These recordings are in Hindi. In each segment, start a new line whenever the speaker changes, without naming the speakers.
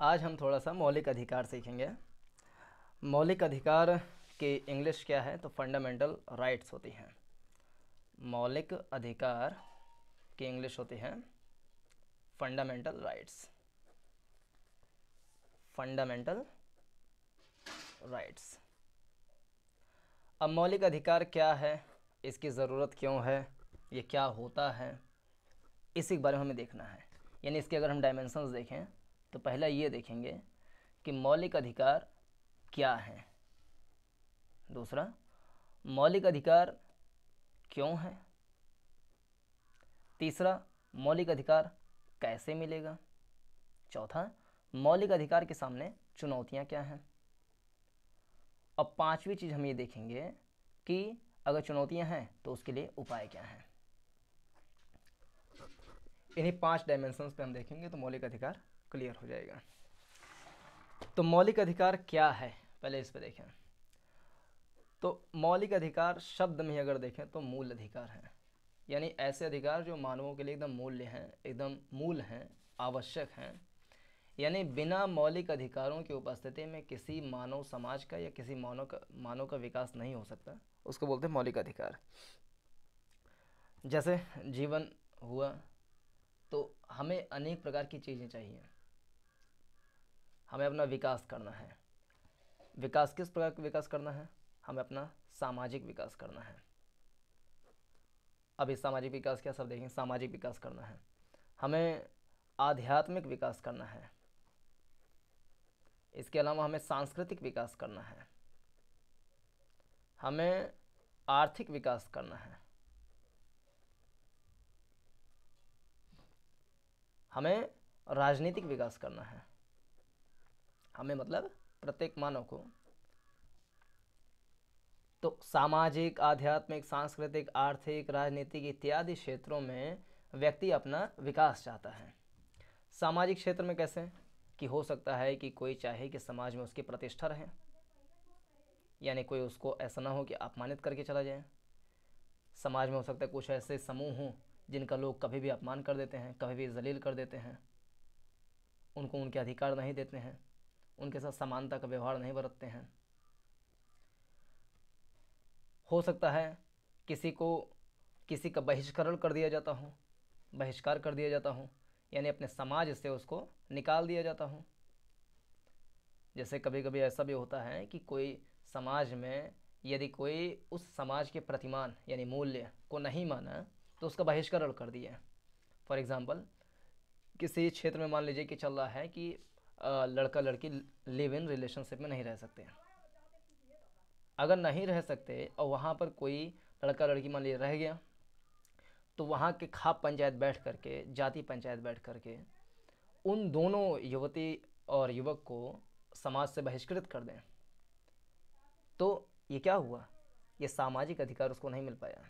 आज हम थोड़ा सा मौलिक अधिकार सीखेंगे। मौलिक अधिकार की इंग्लिश क्या है? तो फंडामेंटल राइट्स होती हैं। मौलिक अधिकार की इंग्लिश होती है फंडामेंटल राइट्स फंडामेंटल राइट्स अब मौलिक अधिकार क्या है? इसकी ज़रूरत क्यों है? ये क्या होता है? इसी के बारे में हमें देखना है। यानी इसके अगर हम डायमेंशंस देखें तो पहला ये देखेंगे कि मौलिक अधिकार क्या है। दूसरा, मौलिक अधिकार क्यों है? तीसरा, मौलिक अधिकार कैसे मिलेगा? चौथा, मौलिक अधिकार के सामने चुनौतियाँ क्या हैं? अब पांचवी चीज़ हम ये देखेंगे कि अगर चुनौतियाँ हैं तो उसके लिए उपाय क्या हैं। इन्हीं पाँच डायमेंशंस पे हम देखेंगे तो मौलिक अधिकार क्लियर हो जाएगा। तो मौलिक अधिकार क्या है? पहले इस पर देखें। तो मौलिक अधिकार शब्द में अगर देखें तो मूल अधिकार हैं। यानी ऐसे अधिकार जो मानवों के लिए एकदम मूल्य हैं, एकदम मूल हैं, आवश्यक हैं। यानी बिना मौलिक अधिकारों की उपस्थिति में किसी मानव समाज का या किसी मानव का मानव का विकास नहीं हो सकता। उसको बोलते हैं मौलिक अधिकार। जैसे जीवन हुआ तो हमें अनेक प्रकार की चीज़ें चाहिए। हमें अपना विकास करना है। विकास किस प्रकार का विकास करना है? हमें अपना सामाजिक विकास करना है। अभी सामाजिक विकास क्या सब देखेंगे। सामाजिक विकास करना है। हमें आध्यात्मिक विकास करना है। इसके अलावा हमें सांस्कृतिक विकास करना है। हमें आर्थिक विकास करना है। हमें राजनीतिक विकास करना है। हमें मतलब प्रत्येक मानव को। तो सामाजिक, आध्यात्मिक, सांस्कृतिक, आर्थिक, राजनीतिक इत्यादि क्षेत्रों में व्यक्ति अपना विकास चाहता है। सामाजिक क्षेत्र में कैसे? कि हो सकता है कि कोई चाहे कि समाज में उसकी प्रतिष्ठा रहे। यानी कोई उसको ऐसा ना हो कि अपमानित करके चला जाए। समाज में हो सकता है कुछ ऐसे समूह हों जिनका लोग कभी भी अपमान कर देते हैं, कभी भी जलील कर देते हैं। उनको उनके अधिकार नहीं देते हैं। उनके साथ समानता का व्यवहार नहीं बरतते हैं। हो सकता है किसी को किसी का बहिष्करण कर दिया जाता हो, बहिष्कार कर दिया जाता हो, यानी अपने समाज से उसको निकाल दिया जाता हो। जैसे कभी कभी ऐसा भी होता है कि कोई समाज में यदि कोई उस समाज के प्रतिमान, यानी मूल्य को नहीं माना तो उसका बहिष्करण कर दिया। फॉर एग्ज़ाम्पल किसी क्षेत्र में मान लीजिए कि चल रहा है कि लड़का लड़की लिव इन रिलेशनशिप में नहीं रह सकते अगर नहीं रह सकते और वहाँ पर कोई लड़का लड़की मान लीजिए रह गया तो वहाँ के खाप पंचायत बैठ करके, जाति पंचायत बैठ करके उन दोनों युवती और युवक को समाज से बहिष्कृत कर दें। तो ये क्या हुआ? ये सामाजिक अधिकार उसको नहीं मिल पाया।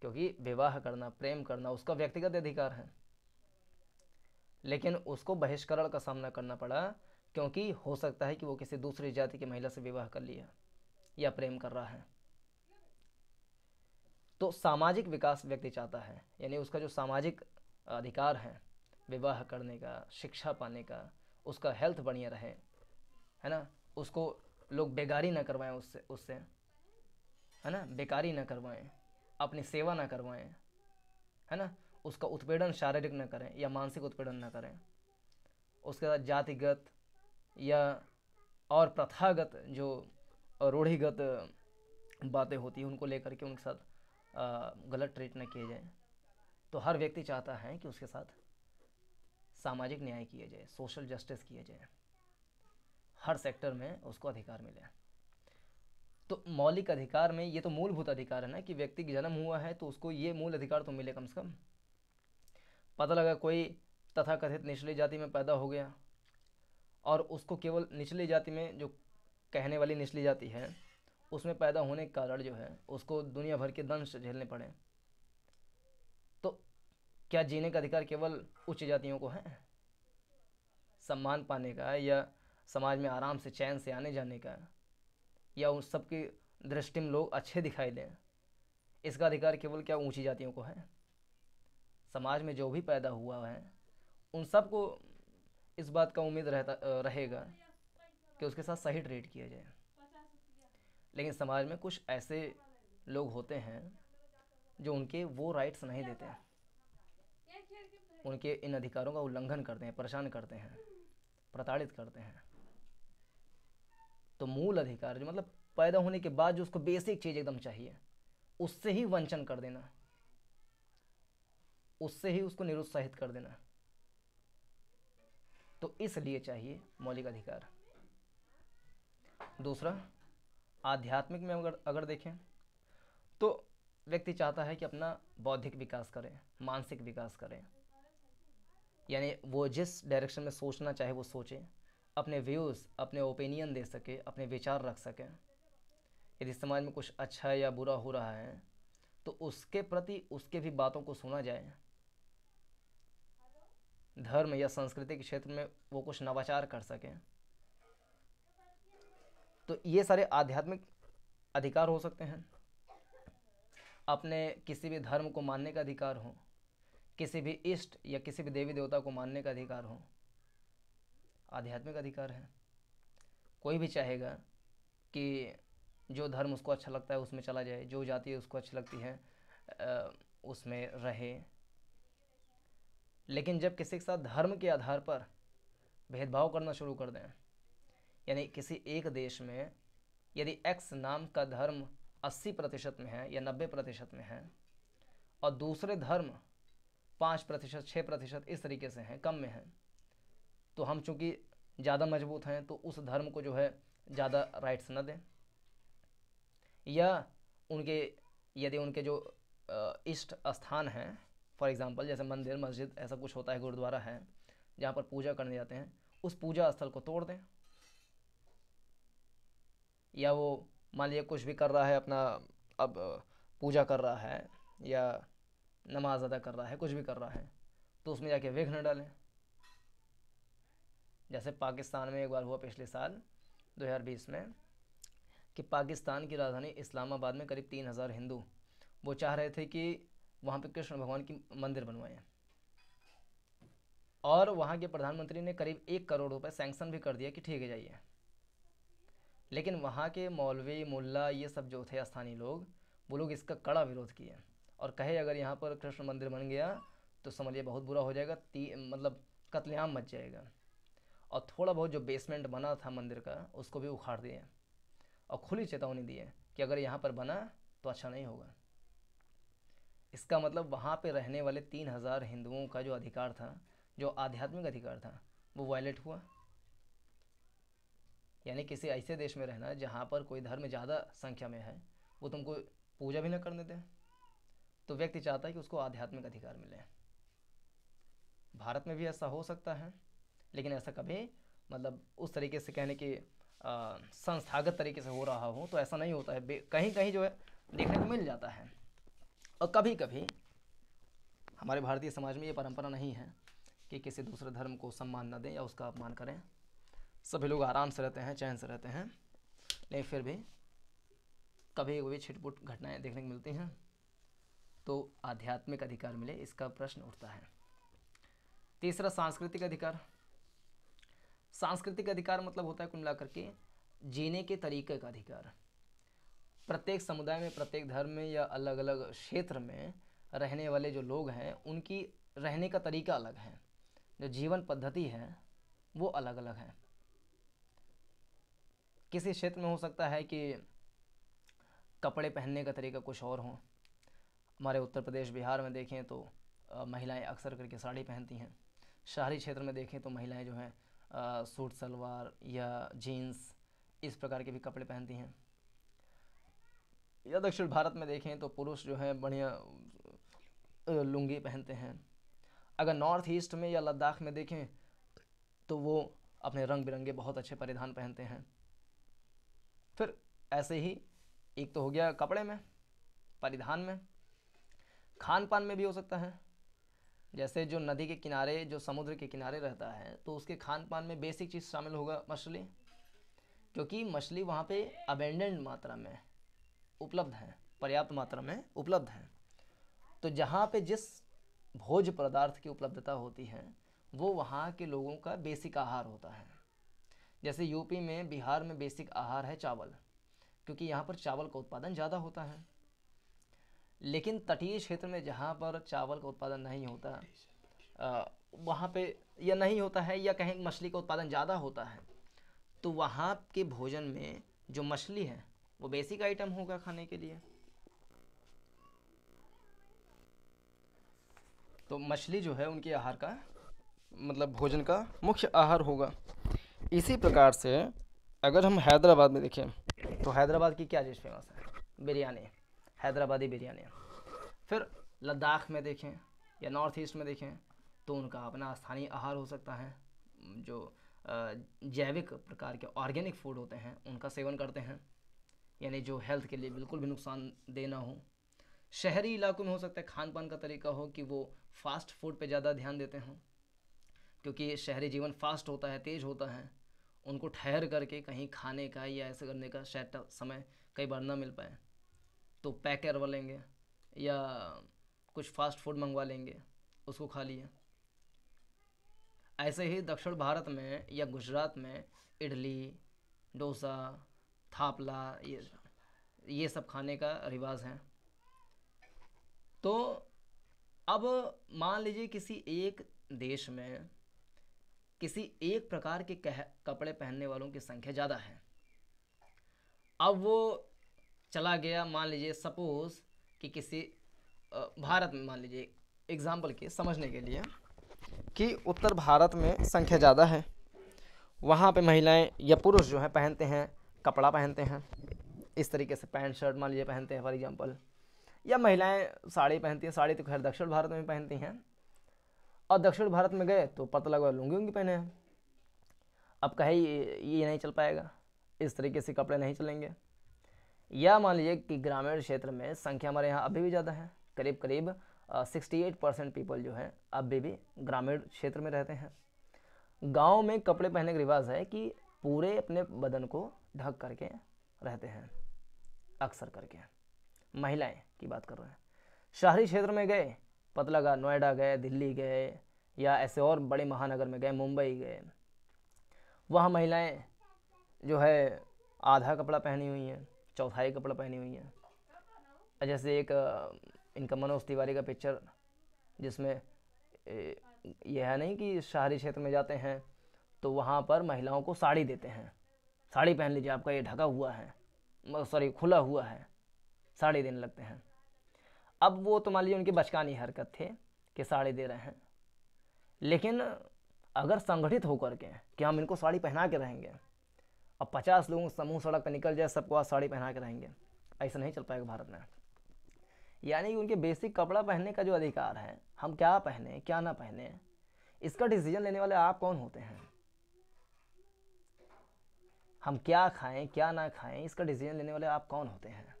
क्योंकि विवाह करना, प्रेम करना उसका व्यक्तिगत अधिकार है। लेकिन उसको बहिष्करण का सामना करना पड़ा, क्योंकि हो सकता है कि वो किसी दूसरी जाति की महिला से विवाह कर लिया या प्रेम कर रहा है। तो सामाजिक विकास व्यक्ति चाहता है, यानी उसका जो सामाजिक अधिकार है, विवाह करने का, शिक्षा पाने का, उसका हेल्थ बढ़िया रहे, है ना? उसको लोग बेगारी ना करवाएँ उससे उससे, है ना? बेकारी ना करवाएँ, अपनी सेवा ना करवाएँ, है ना? उसका उत्पीड़न शारीरिक न करें या मानसिक उत्पीड़न न करें। उसके साथ जातिगत या और प्रथागत जो रूढ़िगत बातें होती हैं, उनको लेकर के उनके साथ गलत ट्रीट न किए जाए। तो हर व्यक्ति चाहता है कि उसके साथ सामाजिक न्याय किया जाए सोशल जस्टिस किया जाए। हर सेक्टर में उसको अधिकार मिले। तो मौलिक अधिकार में ये तो मूलभूत अधिकार है ना कि व्यक्ति की जन्म हुआ है तो उसको ये मूल अधिकार तो मिले कम से कम। पता लगा कोई तथाकथित निचली जाति में पैदा हो गया और उसको केवल निचली जाति में जो कहने वाली निचली जाति है, उसमें पैदा होने के कारण जो है, उसको दुनिया भर के दंश झेलने पड़े। तो क्या जीने का अधिकार केवल उच्च जातियों को है? सम्मान पाने का या समाज में आराम से चैन से आने जाने का? या उन सबकी दृष्टि में लोग अच्छे दिखाई दें? इसका अधिकार केवल क्या ऊँची जातियों को है? समाज में जो भी पैदा हुआ है, उन सबको इस बात का उम्मीद रहता रहेगा कि उसके साथ सही ट्रीट किया जाए। लेकिन समाज में कुछ ऐसे लोग होते हैं, जो उनके वो राइट्स नहीं देते। हैं उनके इन अधिकारों का उल्लंघन करते हैं, परेशान करते हैं, प्रताड़ित करते हैं। तो मूल अधिकार, जो मतलब पैदा होने के बाद जो उसको बेसिक चीज़ एकदम चाहिए, उससे ही वंचन कर देना। उससे ही उसको निरुत्साहित कर देना। तो इसलिए चाहिए मौलिक अधिकार। दूसरा, आध्यात्मिक में अगर अगर देखें तो व्यक्ति चाहता है कि अपना बौद्धिक विकास करें, मानसिक विकास करें। यानी वो जिस डायरेक्शन में सोचना चाहे वो सोचे, अपने व्यूज़ अपने ओपिनियन दे सके, अपने विचार रख सकें। यदि समाज में कुछ अच्छा या बुरा हो रहा है तो उसके प्रति उसके भी बातों को सुना जाए। धर्म या संस्कृति के क्षेत्र में वो कुछ नवाचार कर सकें। तो ये सारे आध्यात्मिक अधिकार हो सकते हैं। अपने किसी भी धर्म को मानने का अधिकार हो, किसी भी इष्ट या किसी भी देवी देवता को मानने का अधिकार हो, आध्यात्मिक अधिकार है। कोई भी चाहेगा कि जो धर्म उसको अच्छा लगता है उसमें चला जाए, जो जाति उसको अच्छी लगती है उसमें रहे। लेकिन जब किसी के साथ धर्म के आधार पर भेदभाव करना शुरू कर दें, यानी किसी एक देश में यदि एक्स नाम का धर्म 80 प्रतिशत में है या 90 प्रतिशत में है और दूसरे धर्म पाँच प्रतिशत छः प्रतिशत इस तरीके से हैं, कम में हैं तो हम चूँकि ज़्यादा मज़बूत हैं तो उस धर्म को जो है ज़्यादा राइट्स न दें। या उनके, यदि उनके जो इष्ट स्थान हैं फॉर एग्ज़ाम्पल जैसे मंदिर, मस्जिद, ऐसा कुछ होता है, गुरुद्वारा है, जहाँ पर पूजा करने जाते हैं, उस पूजा स्थल को तोड़ दें। या वो मान लीजिए कुछ भी कर रहा है, अपना, अब, पूजा कर रहा है, या नमाज़ अदा कर रहा है, कुछ भी कर रहा है तो उसमें जाके विघ्न डालें। जैसे पाकिस्तान में एक बार हुआ पिछले साल 2020 में, कि पाकिस्तान की राजधानी इस्लामाबाद में करीब तीन हज़ार हिंदू, वो चाह रहे थे कि वहाँ पे कृष्ण भगवान की मंदिर बनवाएँ और वहाँ के प्रधानमंत्री ने करीब एक करोड़ रुपए सैंक्शन भी कर दिया कि ठीक है, जाइए। लेकिन वहाँ के मौलवी, मुल्ला, ये सब जो थे स्थानीय लोग, वो लोग इसका कड़ा विरोध किए। और कहे, अगर यहाँ पर कृष्ण मंदिर बन गया तो समझिए बहुत बुरा हो जाएगा, ती मतलब कत्लेआम मच जाएगा। और थोड़ा बहुत जो बेसमेंट बना था मंदिर का, उसको भी उखाड़ दिए। और खुली चेतावनी दिए कि अगर यहाँ पर बना तो अच्छा नहीं होगा। इसका मतलब वहाँ पे रहने वाले तीन हज़ार हिंदुओं का जो अधिकार था, जो आध्यात्मिक अधिकार था, वो वायलेट हुआ। यानी किसी ऐसे देश में रहना जहाँ पर कोई धर्म ज़्यादा संख्या में है, वो तुमको पूजा भी ना करने दें। तो व्यक्ति चाहता है कि उसको आध्यात्मिक अधिकार मिले। भारत में भी ऐसा हो सकता है, लेकिन ऐसा कभी मतलब उस तरीके से कहने की संस्थागत तरीके से हो रहा हो तो ऐसा नहीं होता है। कहीं कहीं जो है, देखने को मिल जाता है। और कभी कभी हमारे भारतीय समाज में ये परंपरा नहीं है कि किसी दूसरे धर्म को सम्मान न दें या उसका अपमान करें। सभी लोग आराम से रहते हैं, चैन से रहते हैं, लेकिन फिर भी कभी कभी छिटपुट घटनाएँ देखने को मिलती हैं तो आध्यात्मिक अधिकार मिले, इसका प्रश्न उठता है। तीसरा, सांस्कृतिक अधिकार। सांस्कृतिक अधिकार मतलब होता है कुल मिलाकर के जीने के तरीके का अधिकार। प्रत्येक समुदाय में, प्रत्येक धर्म में या अलग अलग क्षेत्र में रहने वाले जो लोग हैं, उनकी रहने का तरीका अलग है। जो जीवन पद्धति है, वो अलग अलग है। किसी क्षेत्र में हो सकता है कि कपड़े पहनने का तरीका कुछ और हो। हमारे उत्तर प्रदेश, बिहार में देखें तो महिलाएँ अक्सर करके साड़ी पहनती हैं। शहरी क्षेत्र में देखें तो महिलाएँ जो हैं सूट सलवार या जीन्स इस प्रकार के भी कपड़े पहनती हैं। या दक्षिण भारत में देखें तो पुरुष जो है बढ़िया लुंगी पहनते हैं। अगर नॉर्थ ईस्ट में या लद्दाख में देखें तो वो अपने रंग बिरंगे बहुत अच्छे परिधान पहनते हैं। फिर ऐसे ही एक तो हो गया कपड़े में, परिधान में। खान पान में भी हो सकता है। जैसे जो नदी के किनारे, जो समुद्र के किनारे रहता है तो उसके खान पान में बेसिक चीज़ शामिल होगा मछली, क्योंकि मछली वहाँ पे अबेंडेंट मात्रा में उपलब्ध हैं, पर्याप्त मात्रा में उपलब्ध हैं। तो जहाँ पे जिस भोज पदार्थ की उपलब्धता होती है, वो वहाँ के लोगों का बेसिक आहार होता है। जैसे यूपी में, बिहार में बेसिक आहार है चावल, क्योंकि यहाँ पर चावल का उत्पादन ज़्यादा होता है। लेकिन तटीय क्षेत्र में जहाँ पर चावल का उत्पादन नहीं होता वहाँ पे या नहीं होता है या कहीं मछली का उत्पादन ज़्यादा होता है तो वहाँ के भोजन में जो मछली है वो बेसिक आइटम होगा खाने के लिए। तो मछली जो है, उनके आहार का मतलब भोजन का मुख्य आहार होगा। इसी प्रकार से अगर हम हैदराबाद में देखें तो हैदराबाद की क्या चीज़ फ़ेमस है? बिरयानी, हैदराबादी बिरयानी। फिर लद्दाख में देखें या नॉर्थ ईस्ट में देखें तो उनका अपना स्थानीय आहार हो सकता है। जो जैविक प्रकार के ऑर्गेनिक फ़ूड होते हैं, उनका सेवन करते हैं। यानी जो हेल्थ के लिए बिल्कुल भी नुकसान देना हो। शहरी इलाकों में हो सकता है खान पान का तरीका हो कि वो फास्ट फ़ूड पे ज़्यादा ध्यान देते हों, क्योंकि शहरी जीवन फास्ट होता है, तेज़ होता है। उनको ठहर करके कहीं खाने का या ऐसे करने का शायद समय कई बार ना मिल पाए। तो पैकर लेंगे या कुछ फास्ट फ़ूड मंगवा लेंगे, उसको खा लिए। ऐसे ही दक्षिण भारत में या गुजरात में इडली, डोसा थापला, ये ये सब खाने का रिवाज है। तो अब मान लीजिए किसी एक देश में किसी एक प्रकार के कह कपड़े पहनने वालों की संख्या ज़्यादा है। अब वो चला गया, मान लीजिए, सपोज़ कि किसी भारत में, मान लीजिए एग्ज़ाम्पल के, समझने के लिए कि उत्तर भारत में संख्या ज़्यादा है। वहाँ पे महिलाएँ या पुरुष जो हैं पहनते हैं कपड़ा पहनते हैं, इस तरीके से पैंट, शर्ट, मान लीजिए पहनते हैं, फॉर एग्ज़ाम्पल या महिलाएँ साड़ी पहनती हैं, साड़ी तो खैर दक्षिण भारत में पहनती हैं। और दक्षिण भारत में गए तो पता लगा लुंगी उंगी पहने हैं। अब कहे ये नहीं चल पाएगा, इस तरीके से कपड़े नहीं चलेंगे। या मान लीजिए कि ग्रामीण क्षेत्र में संख्या हमारे यहाँ अभी भी ज़्यादा है करीब करीब सिक्सटी एट परसेंट पीपल जो है, अभी भी ग्रामीण क्षेत्र में रहते हैं। गाँव में कपड़े पहनने का रिवाज है कि पूरे अपने बदन को ढक करके रहते हैं, अक्सर करके। महिलाएँ की बात कर रहे हैं। शहरी क्षेत्र में गए पता लगा नोएडा गए, दिल्ली गए, या ऐसे और बड़े महानगर में गए, मुंबई गए। वहाँ महिलाएँ जो है, आधा कपड़ा पहनी हुई हैं, चौथाई कपड़ा पहनी हुई हैं। जैसे एक, इनका मनोज तिवारी का पिक्चर जिसमें यह है नहीं कि शहरी क्षेत्र में जाते हैं तो वहाँ पर महिलाओं को साड़ी देते हैं। साड़ी पहन लीजिए, आपका ये ढका हुआ है सॉरी खुला हुआ है, साड़ी देने लगते हैं। अब वो तो मान लीजिए उनकी बचकानी हरकत थे कि साड़ी दे रहे हैं। लेकिन अगर संगठित होकर के कि हम इनको साड़ी पहना के रहेंगे, अब पचास लोगों समूह सड़क पर निकल जाए, सबको आज साड़ी पहना के रहेंगे, ऐसा नहीं चल पाएगा भारत में। यानी कि उनके बेसिक कपड़ा पहनने का जो अधिकार है, हम क्या पहने, क्या ना पहने, इसका डिसीज़न लेने वाले आप कौन होते हैं? हम क्या खाएँ, क्या ना खाएँ, इसका डिसीज़न लेने वाले आप कौन होते हैं?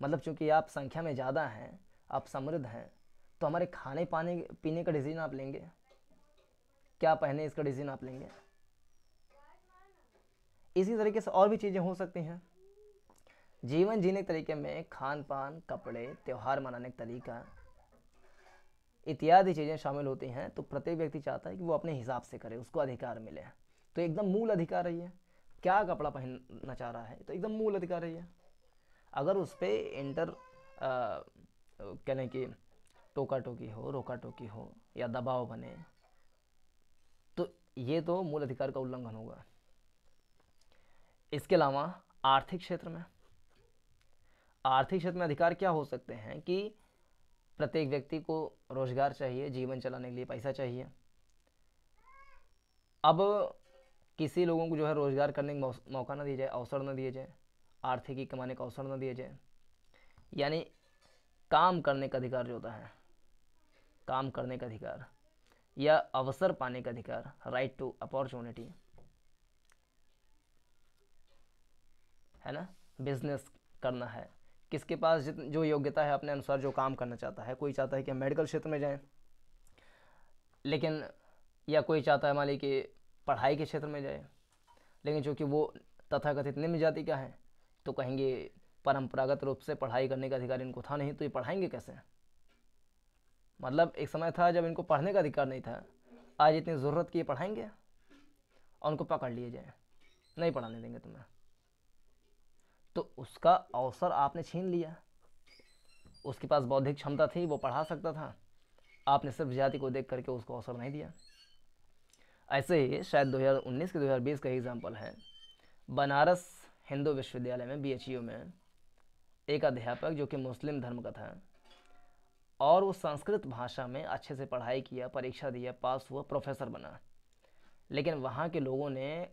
मतलब चूँकि आप संख्या में ज़्यादा हैं, आप समृद्ध हैं तो हमारे खाने पाने, पीने का डिसीज़न आप लेंगे? क्या पहने इसका डिसीज़न आप लेंगे? इसी तरीके से और भी चीज़ें हो सकती हैं। जीवन जीने के तरीके में खान पान, कपड़े, त्यौहार मनाने का तरीका, इत्यादि चीज़ें शामिल होती हैं तो प्रत्येक व्यक्ति चाहता है कि वो अपने हिसाब से करे, उसको अधिकार मिले। तो एकदम मूल अधिकार है क्या कपड़ा पहनना चाह रहा है? तो एकदम मूल अधिकार है अगर उस पर इंटर कहने की टोका टोकी हो रोका टोकी हो या दबाव बने तो ये तो मूल अधिकार का उल्लंघन होगा। इसके अलावा आर्थिक क्षेत्र में, आर्थिक क्षेत्र में अधिकार क्या हो सकते हैं कि प्रत्येक व्यक्ति को रोज़गार चाहिए, जीवन चलाने के लिए पैसा चाहिए। अब किसी लोगों को जो है रोज़गार करने का मौका ना दिया जाए, अवसर ना दिया जाए, आर्थिक कमाने का अवसर ना दिया जाए। यानी काम करने का अधिकार जो होता है, काम करने का अधिकार या अवसर पाने का अधिकार राइट टू अपॉर्चुनिटी है ना? बिज़नेस करना है। किसके पास जित, जो योग्यता है अपने अनुसार जो काम करना चाहता है, कोई चाहता है कि हम मेडिकल क्षेत्र में जाएँ, लेकिन या कोई चाहता है मान ली कि पढ़ाई के क्षेत्र में जाए। लेकिन चूँकि वो तथाकथित निम्न जाति का है तो कहेंगे परंपरागत रूप से पढ़ाई करने का अधिकार इनको था नहीं तो ये पढ़ाएँगे कैसे? मतलब एक समय था जब इनको पढ़ने का अधिकार नहीं था, आज इतनी ज़रूरत की पढ़ाएँगे? और उनको पकड़ लिए जाए। नहीं पढ़ाने देंगे तुम्हें। तो उसका अवसर आपने छीन लिया। उसके पास बौद्धिक क्षमता थी, वो पढ़ा सकता था। आपने सिर्फ़ जाति को देख करके उसको अवसर नहीं दिया। ऐसे ही शायद 2019 के 2020 का एग्ज़ाम्पल है। बनारस हिंदू विश्वविद्यालय में बीएचयू में एक अध्यापक जो कि मुस्लिम धर्म का था और वो संस्कृत भाषा में अच्छे से पढ़ाई किया, परीक्षा दिया, पास हुआ, प्रोफेसर बना। लेकिन वहाँ के लोगों ने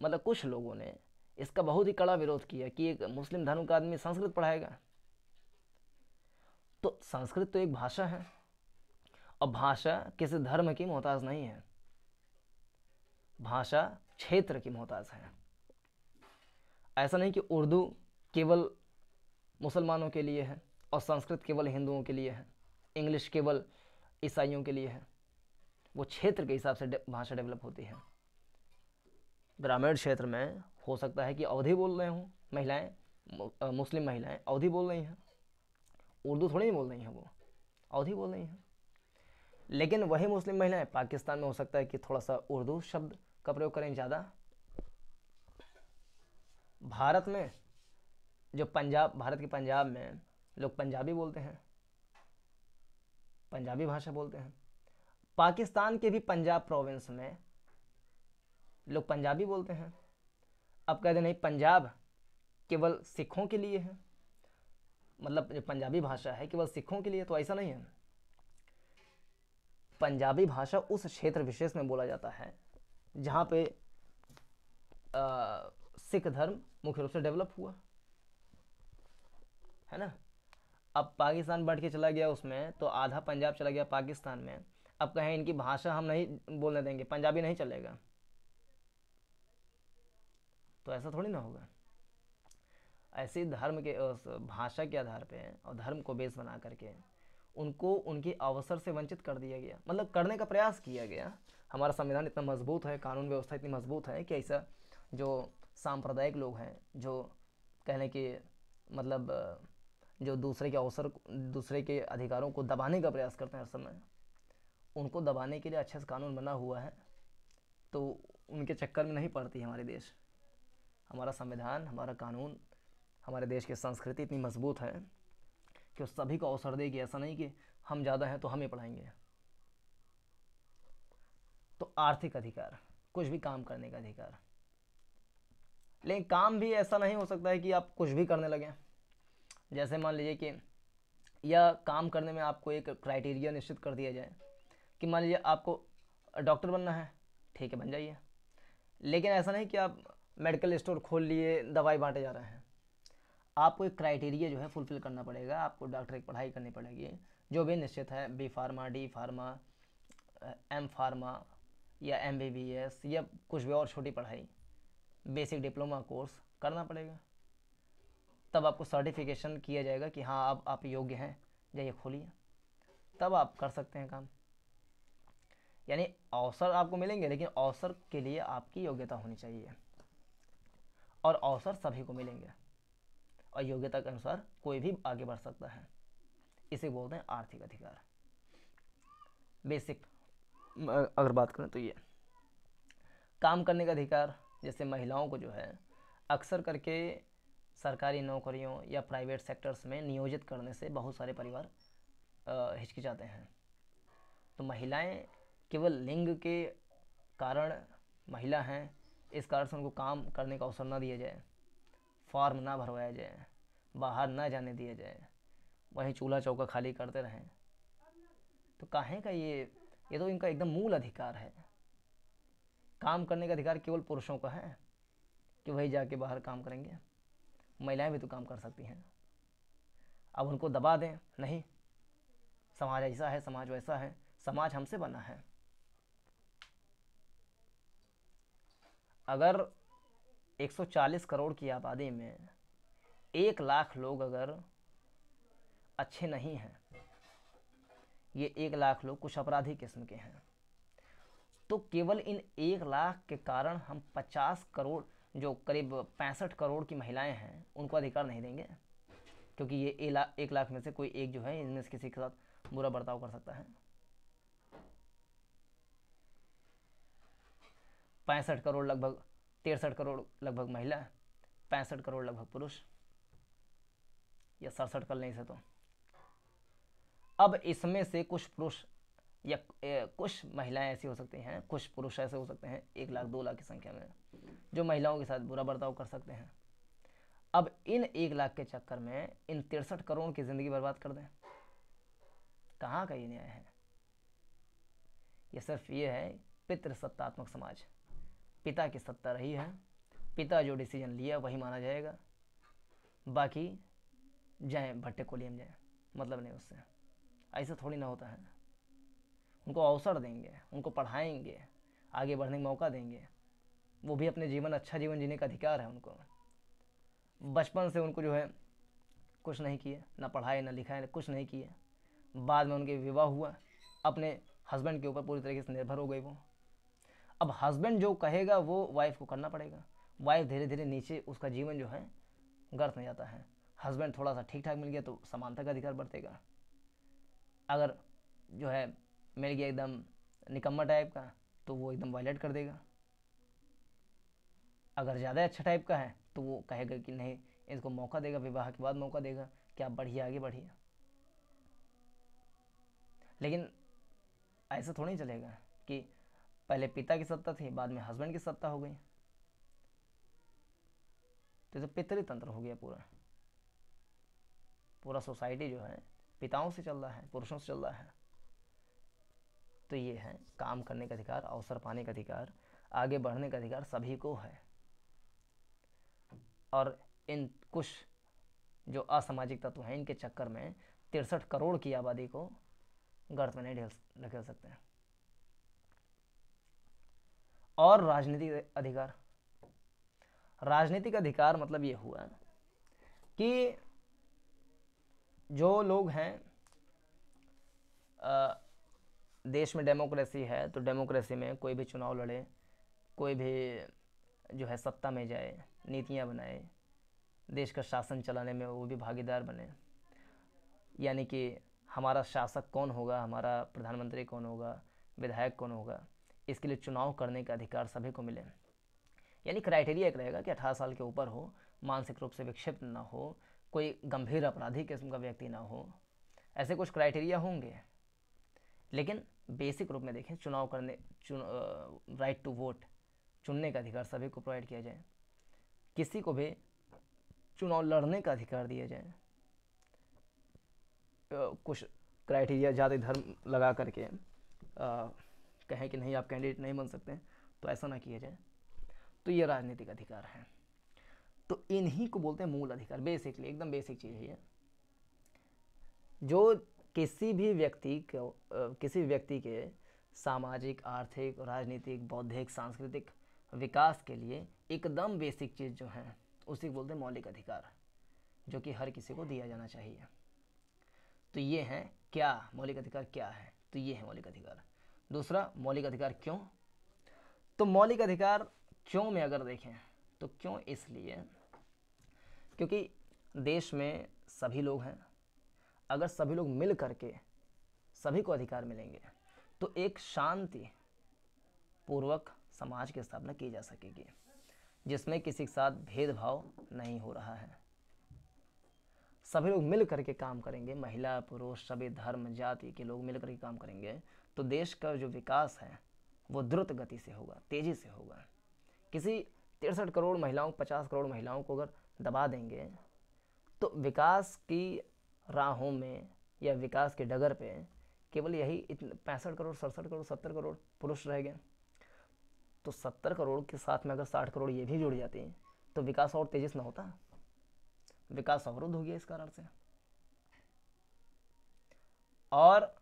मतलब कुछ लोगों ने इसका बहुत ही कड़ा विरोध किया कि एक मुस्लिम धर्म का आदमी संस्कृत पढ़ाएगा। तो संस्कृत तो एक भाषा है और भाषा किसी धर्म की मोहताज नहीं है। भाषा क्षेत्र की मोहताज है। ऐसा नहीं कि उर्दू केवल मुसलमानों के लिए है और संस्कृत केवल हिंदुओं के लिए है, इंग्लिश केवल ईसाइयों के लिए है। वो क्षेत्र के हिसाब से भाषा डेवलप होती है। ग्रामीण क्षेत्र में हो सकता है कि अवधि बोल रहे हों, महिलाएँ मुस्लिम महिलाएँ अवधि बोल रही हैं। उर्दू थोड़ी नहीं बोल रही हैं वो, अवधि बोल रही हैं। लेकिन वही मुस्लिम महिलाएँ, पाकिस्तान में हो सकता है कि थोड़ा सा उर्दू शब्द का प्रयोग करें ज़्यादा? भारत में जो पंजाब, भारत के पंजाब में लोग पंजाबी बोलते हैं। पंजाबी भाषा बोलते हैं। पाकिस्तान के भी पंजाब प्रोविंस में लोग पंजाबी बोलते हैं। अब कहते नहीं, पंजाब केवल सिखों के लिए है। मतलब जो पंजाबी भाषा है केवल सिखों के लिए तो ऐसा नहीं है। पंजाबी भाषा उस क्षेत्र विशेष में बोला जाता है जहाँ पे आ, सिख धर्म मुख्य रूप से डेवलप हुआ। है ना? अब पाकिस्तान बढ़ के चला गया उसमें तो आधा पंजाब चला गया पाकिस्तान में। अब कहें इनकी भाषा हम नहीं बोलने देंगे पंजाबी नहीं चलेगा। तो ऐसा थोड़ी ना होगा। ऐसे धर्म के भाषा के आधार पे और धर्म को बेस बना करके उनको, उनके अवसर से वंचित कर दिया गया। मतलब करने का प्रयास किया गया। हमारा संविधान इतना मज़बूत है, कानून व्यवस्था इतनी मज़बूत है कि ऐसा जो सांप्रदायिक लोग हैं, जो कहने के मतलब जो दूसरे के अवसर, दूसरे के अधिकारों को दबाने का प्रयास करते हैं हर समय, उनको दबाने के लिए अच्छे से कानून बना हुआ है तो उनके चक्कर में नहीं पड़ती हमारे देश। हमारा संविधान, हमारा कानून, हमारे देश की संस्कृति इतनी मज़बूत है। कि सभी को अवसर देगी ऐसा नहीं कि हम ज़्यादा हैं तो हम पढ़ाएँगे। तो आर्थिक अधिकार, कुछ भी काम करने का अधिकार। लेकिन काम भी ऐसा नहीं हो सकता है कि आप कुछ भी करने लगें। जैसे मान लीजिए कि या काम करने में आपको एक क्राइटेरिया निश्चित कर दिया जाए कि मान लीजिए आपको डॉक्टर बनना है, ठीक है, बन जाइए। लेकिन ऐसा नहीं कि आप मेडिकल स्टोर खोल लिए, दवाई बांटे जा रहे हैं। आपको एक क्राइटेरिया जो है फुलफिल करना पड़ेगा, आपको डॉक्टर की पढ़ाई करनी पड़ेगी। जो भी निश्चित है B pharma D pharma M pharma या एम बी बी एस या कुछ भी और छोटी पढ़ाई बेसिक डिप्लोमा कोर्स करना पड़ेगा। तब आपको सर्टिफिकेशन किया जाएगा कि हाँ अब आप योग्य हैं जाइए खोलिए। तब आप कर सकते हैं काम। यानी अवसर आपको मिलेंगे, लेकिन अवसर के लिए आपकी योग्यता होनी चाहिए। और अवसर सभी को मिलेंगे। और योग्यता के अनुसार कोई भी आगे बढ़ सकता है। इसे बोलते हैं आर्थिक अधिकार। बेसिक अगर बात करें तो ये। काम करने का अधिकार, जैसे महिलाओं को जो है, अक्सर करके सरकारी नौकरियों या प्राइवेट सेक्टर्स में नियोजित करने से बहुत सारे परिवार हिचकिचाते हैं। तो महिलाएँ केवल लिंग के कारण महिला हैं, इस कारण से उनको काम करने का अवसर ना दिया जाए। फॉर्म ना भरवाया जाए, बाहर ना जाने दिया जाए, वहीं चूल्हा चौका खाली करते रहें। तो काहे का ये ये तो इनका एकदम मूल अधिकार है। काम करने का अधिकार केवल पुरुषों का है, कि वही जाके बाहर काम करेंगे। महिलाएँ भी तो काम कर सकती हैं। अब उनको दबा दें, नहीं, समाज ऐसा है, समाज वैसा है, समाज हमसे बना है। अगर 140 करोड़ की आबादी में एक लाख लोग अगर अच्छे नहीं हैं, ये एक लाख लोग कुछ अपराधी किस्म के हैं। तो केवल इन एक लाख के कारण हम पचास करोड़, जो करीब पैंसठ करोड़ की महिलाएँ हैं, उनको अधिकार नहीं देंगे, क्योंकि ये एक लाख में से कोई एक जो है, इनमें से किसी के साथ बुरा बर्ताव कर सकता है। पैंसठ करोड़ लगभग तिरसठ करोड़ लगभग महिला, पैंसठ करोड़ लगभग पुरुष, या सड़सठ कर लें इसे तो। अब इसमें से कुछ पुरुष या कुछ महिलाएँ ऐसी हो सकती हैं, कुछ पुरुष ऐसे हो सकते हैं, एक लाख, दो लाख की संख्या में, जो महिलाओं के साथ बुरा बर्ताव कर सकते हैं। अब इन एक लाख के चक्कर में इन तिरसठ करोड़ की ज़िंदगी बर्बाद कर दें। कहाँ का ये न्याय है? ये सिर्फ़ ये है, पितृसत्तात्मक समाज। पिता की सत्ता रही है। पिता जो डिसीज़न लिया, वही माना जाएगा। बाकी जाए, भट्टे कोलियम जाए मतलब नहीं उससे। ऐसा थोड़ी ना होता है। उनको अवसर देंगे, उनको पढ़ाएँगे, आगे बढ़ने का मौका देंगे। वो भी अपने जीवन अच्छा जीवन जीने का अधिकार है उनको। बचपन से उनको जो है, कुछ नहीं किए, ना पढ़ाए, ना लिखाए ना कुछ नहीं किए। बाद में उनके विवाह हुआ। अपने हस्बैंड के ऊपर पूरी तरीके से निर्भर हो गई वो। अब हस्बैंड जो कहेगा, वो वाइफ को करना पड़ेगा। वाइफ धीरे धीरे नीचे उसका जीवन जो है, गर्त में जाता है। हस्बैंड थोड़ा सा ठीक ठाक मिल गया तो समानता का अधिकार बढ़तेगा अगर जो है, मिल गया एकदम निकम्मा टाइप का तो वो एकदम वायलेट कर देगा। अगर ज़्यादा अच्छा टाइप का है तो वो कहेगा कि नहीं, इसको मौका देगा, विवाह के बाद मौका देगा कि आप बढ़िए, आगे बढ़िए। लेकिन ऐसा थोड़ी चलेगा कि पहले पिता की सत्ता थी, बाद में हस्बैंड की सत्ता हो गई। तो ये पितरी तंत्र हो गया पूरा। पूरा सोसाइटी जो है, पिताओं से चल रहा है, पुरुषों से चल रहा है। तो ये है, काम करने का अधिकार, अवसर पाने का अधिकार, आगे बढ़ने का अधिकार सभी को है। और इन कुछ जो असामाजिक तत्व हैं, इनके चक्कर में तिरसठ करोड़ की आबादी को गर्त में नहीं ढेल ढकेल सकते हैं। और राजनीतिक अधिकार। राजनीतिक अधिकार मतलब ये हुआ कि जो लोग हैं देश में डेमोक्रेसी है तो डेमोक्रेसी में कोई भी चुनाव लड़े, कोई भी जो है सत्ता में जाए, नीतियाँ बनाए, देश का शासन चलाने में वो भी भागीदार बने। यानी कि हमारा शासक कौन होगा? हमारा प्रधानमंत्री कौन होगा? विधायक कौन होगा? इसके लिए चुनाव करने का अधिकार सभी को मिले। यानी क्राइटेरिया एक रहेगा कि अठारह साल के ऊपर हो, मानसिक रूप से विक्षिप्त ना हो, कोई गंभीर अपराधी किस्म का व्यक्ति ना हो, ऐसे कुछ क्राइटेरिया होंगे। लेकिन बेसिक रूप में देखें, चुनाव करने, चुन राइट टू वोट चुनने का अधिकार सभी को प्रोवाइड किया जाए। किसी को भी चुनाव लड़ने का अधिकार दिया जाए। कुछ क्राइटेरिया जाति, धर्म लगा करके कहें कि नहीं, आप कैंडिडेट नहीं बन सकते तो ऐसा ना किया जाए। तो ये राजनीतिक अधिकार है। तो इन्हीं को बोलते हैं मूल अधिकार बेसिकली एकदम बेसिक चीज़ है ये। जो किसी भी व्यक्ति को किसी भी व्यक्ति के सामाजिक, आर्थिक, राजनीतिक, बौद्धिक, सांस्कृतिक विकास के लिए एकदम बेसिक चीज़ जो है, उसी को बोलते हैं मौलिक अधिकार, जो कि हर किसी को दिया जाना चाहिए। तो ये है क्या, मौलिक अधिकार क्या है? तो ये है मौलिक अधिकार। दूसरा मौलिक अधिकार क्यों? तो मौलिक अधिकार क्यों में अगर देखें तो क्यों इसलिए? क्योंकि देश में सभी लोग हैं। अगर सभी लोग मिल करके सभी को अधिकार मिलेंगे तो एक शांति पूर्वक समाज की स्थापना की जा सकेगी, जिसमें किसी के साथ भेदभाव नहीं हो रहा है। सभी लोग मिल करके काम करेंगे, महिला, पुरुष, सभी धर्म, जाति के लोग मिल करके काम करेंगे तो देश का जो विकास है, वो द्रुत गति से होगा, तेज़ी से होगा। किसी तिरसठ करोड़ महिलाओं, पचास करोड़ महिलाओं को अगर दबा देंगे तो विकास की राहों में या विकास के डगर पे केवल यही इतने, पैंसठ करोड़, सड़सठ करोड़, सत्तर करोड़ पुरुष रह गए। तो सत्तर करोड़ के साथ में अगर साठ करोड़ ये भी जुड़ जाती तो विकास और तेज़ी से ना होता। विकास अवरुद्ध हो गया इस कारण से। और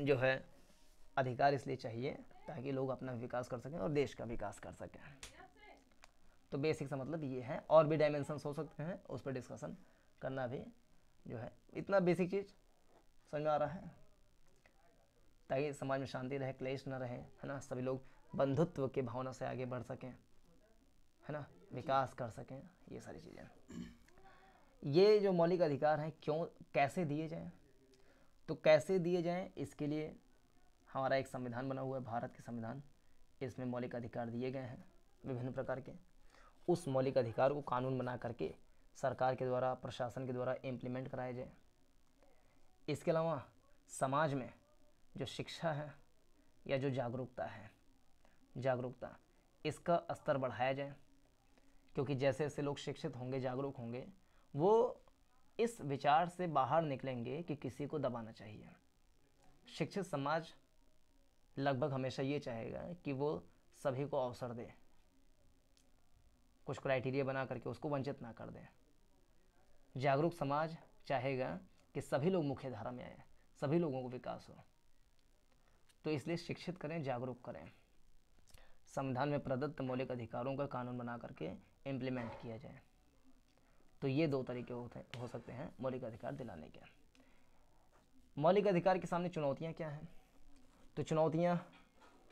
जो है, अधिकार इसलिए चाहिए ताकि लोग अपना विकास कर सकें और देश का विकास कर सकें। तो बेसिक सा मतलब ये है। और भी डायमेंशंस हो सकते हैं, उस पर डिस्कशन करना भी जो है, इतना बेसिक चीज़ समझ में आ रहा है? ताकि समाज में शांति रहे, क्लेश ना रहे, है ना? सभी लोग बंधुत्व के भावना से आगे बढ़ सकें, है ना? विकास कर सकें, ये सारी चीज़ें। ये जो मौलिक अधिकार हैं, क्यों, कैसे दिए जाएँ? तो कैसे दिए जाएँ? इसके लिए हमारा एक संविधान बना हुआ है, भारत के संविधान। इसमें मौलिक अधिकार दिए गए हैं विभिन्न प्रकार के। उस मौलिक अधिकार को कानून बना करके सरकार के द्वारा, प्रशासन के द्वारा इम्प्लीमेंट कराया जाए। इसके अलावा समाज में जो शिक्षा है या जो जागरूकता है, जागरूकता, इसका स्तर बढ़ाया जाए। क्योंकि जैसे जैसे लोग शिक्षित होंगे, जागरूक होंगे, वो इस विचार से बाहर निकलेंगे कि किसी को दबाना चाहिए। शिक्षित समाज लगभग हमेशा ये चाहेगा कि वो सभी को अवसर दे। कुछ क्राइटेरिया बना करके उसको वंचित ना कर दें। जागरूक समाज चाहेगा कि सभी लोग मुख्य धारा में आए, सभी लोगों को विकास हो। तो इसलिए शिक्षित करें, जागरूक करें। संविधान में प्रदत्त मौलिक अधिकारों का कानून बना करके इम्प्लीमेंट किया जाए। तो ये दो तरीके होते हो सकते हैं मौलिक अधिकार दिलाने के। मौलिक अधिकार के सामने चुनौतियाँ क्या हैं? तो चुनौतियाँ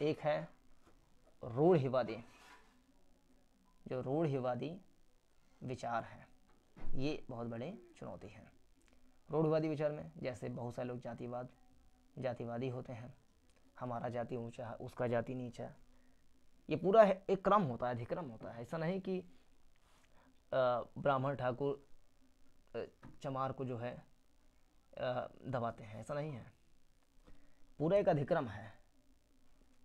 एक है रूढ़िवादी जो रूढ़िवादी विचार हैं। ये बहुत बड़े चुनौती हैं। रूढ़िवादी विचार में जैसे बहुत सारे लोग जातिवाद, जातिवादी होते हैं। हमारा जाति ऊँचा है, उसका जाति नीचा ये पूरा एक क्रम होता है, अधिक्रम होता है। ऐसा नहीं कि ब्राह्मण ठाकुर चमार को जो है दबाते हैं। ऐसा नहीं है। पूरा एक अधिक्रम है।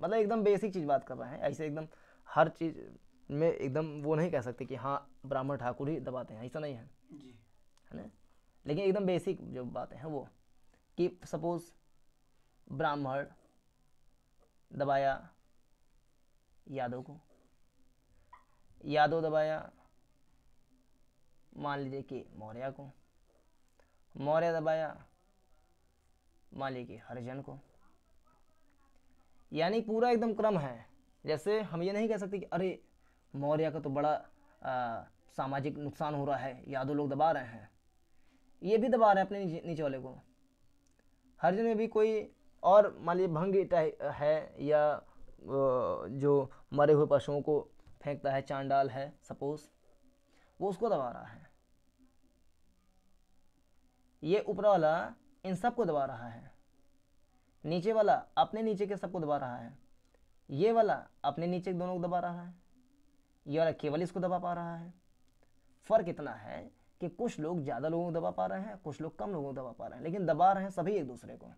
मतलब एकदम बेसिक चीज़ बात कर रहे हैं। ऐसे एकदम हर चीज़ में एकदम वो नहीं कह सकते कि हाँ ब्राह्मण ठाकुर ही दबाते हैं। ऐसा नहीं है। जी। है ना? लेकिन एकदम बेसिक जो बातें हैं वो कि सपोज़ ब्राह्मण दबाया यादव को। यादव दबाया मान लीजिए कि मौर्य को मौर्य दबाया मान लीजिए हरिजन को। यानी पूरा एकदम क्रम है जैसे हम ये नहीं कह सकते कि अरे मौर्य का तो बड़ा आ, सामाजिक नुकसान हो रहा है यादव लोग दबा रहे हैं। ये भी दबा रहे हैं अपने नीचे नीचे वाले को। हरिजन में भी कोई और मान लीजिए भंग है या जो मरे हुए पशुओं को फेंकता है चांडाल है सपोज़ वो उसको दबा रहा है। ये ऊपर वाला इन सबको दबा रहा है। नीचे वाला अपने नीचे के सबको दबा रहा है। ये वाला अपने नीचे के दोनों को दबा रहा है। ये वाला केवल इसको दबा पा रहा है। फ़र्क इतना है कि कुछ लोग ज़्यादा लोगों को दबा पा रहे हैं, कुछ लोग कम लोगों को दबा पा रहे हैं, लेकिन दबा रहे हैं सभी एक दूसरे को।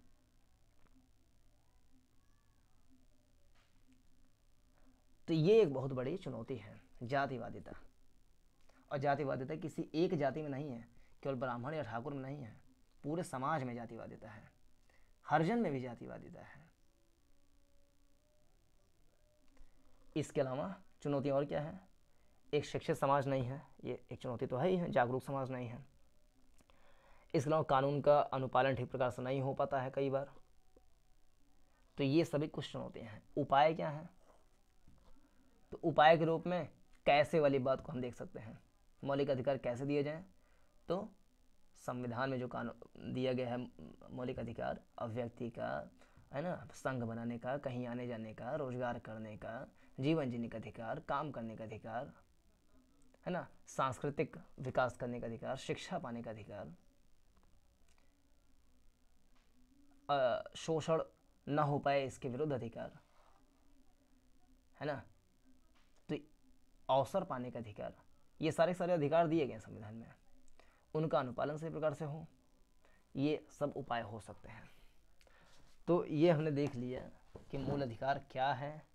तो ये एक बहुत बड़ी चुनौती है, जातिवादिता। और जातिवादिता किसी एक जाति में नहीं है। केवल ब्राह्मण या ठाकुर में नहीं है, पूरे समाज में जातिवादिता है हरजन में भी जातिवादिता है। इसके अलावा चुनौती और क्या है? एक शिक्षित समाज नहीं है, ये एक चुनौती तो है ही है, जागरूक समाज नहीं है। इसके अलावा कानून का अनुपालन ठीक प्रकार से नहीं हो पाता है कई बार। तो ये सभी कुछ चुनौतियाँ हैं। उपाय क्या है? तो उपाय के रूप में कैसे वाली बात को हम देख सकते हैं। मौलिक अधिकार कैसे दिए जाएँ? तो संविधान में जो कानून दिया गया है मौलिक अधिकार अव्यक्ति का, है ना, संघ बनाने का, कहीं आने जाने का, रोज़गार करने का, जीवन जीने का अधिकार, काम करने का अधिकार, है ना, सांस्कृतिक विकास करने का अधिकार, शिक्षा पाने का अधिकार शोषण न हो पाए इसके विरुद्ध अधिकार, है ना तो अवसर पाने का अधिकार, ये सारे सारे अधिकार दिए गए संविधान में। उनका अनुपालन सही प्रकार से हो। ये सब उपाय हो सकते हैं। तो ये हमने देख लिया कि मूल अधिकार क्या है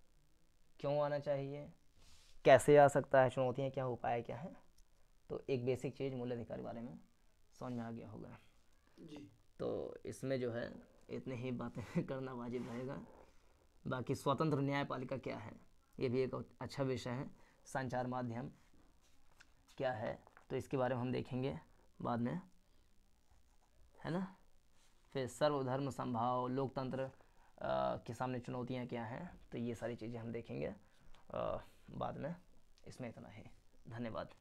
क्यों आना चाहिए कैसे आ सकता है चुनौतियाँ क्या उपाय क्या हैं। तो एक बेसिक चीज़ मूल अधिकार के बारे में समझ में आ गया होगा। जी। तो इसमें जो है इतने ही बातें करना वाजिब रहेगा। बाकी स्वतंत्र न्यायपालिका क्या है ये भी एक अच्छा विषय है। संचार माध्यम क्या है तो इसके बारे में हम देखेंगे। बाद में है ना? फिर सर्वधर्म संभाव लोकतंत्र के सामने चुनौतियाँ क्या हैं तो ये सारी चीज़ें हम देखेंगे आ, बाद में। इसमें इतना ही। धन्यवाद।